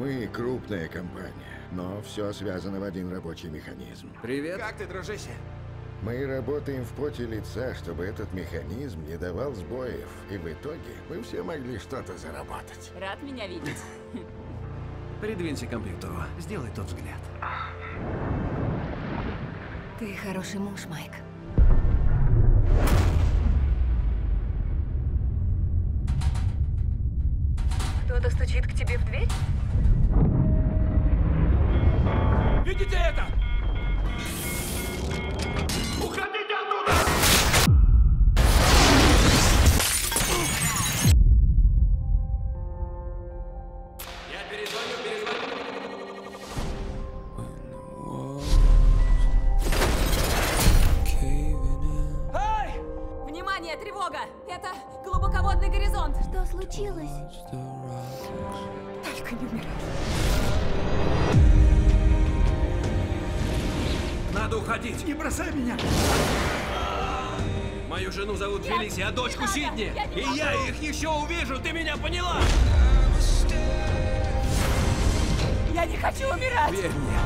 Мы крупная компания, но все связано в один рабочий механизм. Привет. Как ты, дружище? Мы работаем в поте лица, чтобы этот механизм не давал сбоев. И в итоге мы все могли что-то заработать. Рад меня видеть. Придвинься к компьютеру. Сделай тот взгляд. Ты хороший муж, Майк. Кто-то стучит к тебе в дверь? Видите это? Уходите оттуда! Я перезвоню, перезвоню. Внимание, тревога! Это глубоководный горизонт. Что случилось? Только не умирай. Надо уходить. Не бросай меня! Мою жену зовут Фелисия, а дочку надо, Сидни. я не И я их еще увижу, ты меня поняла? Я не хочу умирать! Верь мне,